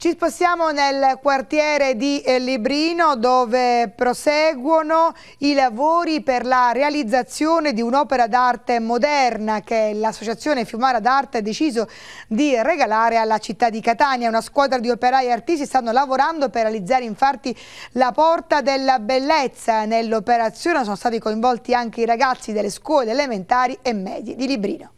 Ci spostiamo nel quartiere di eh, Librino dove proseguono i lavori per la realizzazione di un'opera d'arte moderna che l'associazione Fiumara d'Arte ha deciso di regalare alla città di Catania. Una squadra di operai e artisti stanno lavorando per realizzare infatti la porta della bellezza. Nell'operazione sono stati coinvolti anche i ragazzi delle scuole elementari e medie di Librino.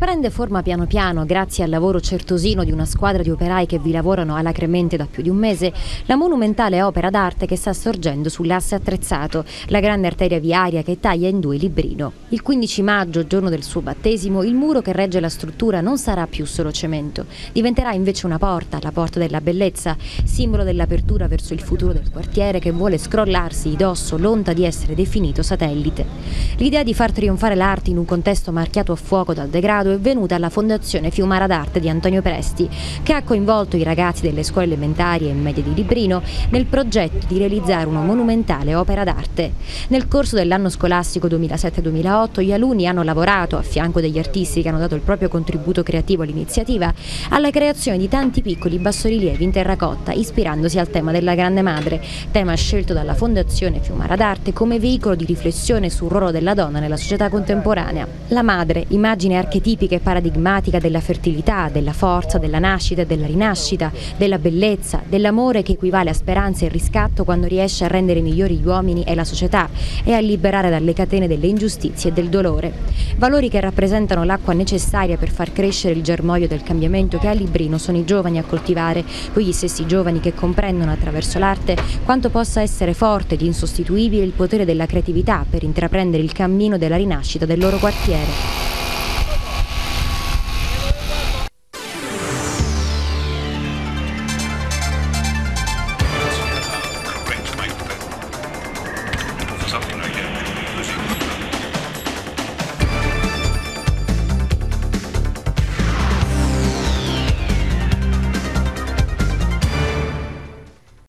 Prende forma piano piano, grazie al lavoro certosino di una squadra di operai che vi lavorano alacremente da più di un mese, la monumentale opera d'arte che sta sorgendo sull'asse attrezzato, la grande arteria viaria che taglia in due Librino. Il 15 maggio, giorno del suo battesimo, il muro che regge la struttura non sarà più solo cemento, diventerà invece una porta, la porta della bellezza, simbolo dell'apertura verso il futuro del quartiere che vuole scrollarsi di dosso lonta di essere definito satellite. L'idea di far trionfare l'arte in un contesto marchiato a fuoco dal degrado è venuta alla Fondazione Fiumara d'Arte di Antonio Presti, che ha coinvolto i ragazzi delle scuole elementari e medie di Librino nel progetto di realizzare una monumentale opera d'arte. Nel corso dell'anno scolastico 2007-2008 gli alunni hanno lavorato, a fianco degli artisti che hanno dato il proprio contributo creativo all'iniziativa, alla creazione di tanti piccoli bassorilievi in terracotta, ispirandosi al tema della Grande Madre, tema scelto dalla Fondazione Fiumara d'Arte come veicolo di riflessione sul ruolo della donna nella società contemporanea. La madre, immagine archetipica tipica e paradigmatica della fertilità, della forza, della nascita e della rinascita, della bellezza, dell'amore che equivale a speranza e riscatto quando riesce a rendere migliori gli uomini e la società e a liberare dalle catene delle ingiustizie e del dolore. Valori che rappresentano l'acqua necessaria per far crescere il germoglio del cambiamento che a Librino sono i giovani a coltivare, quegli stessi giovani che comprendono attraverso l'arte quanto possa essere forte ed insostituibile il potere della creatività per intraprendere il cammino della rinascita del loro quartiere.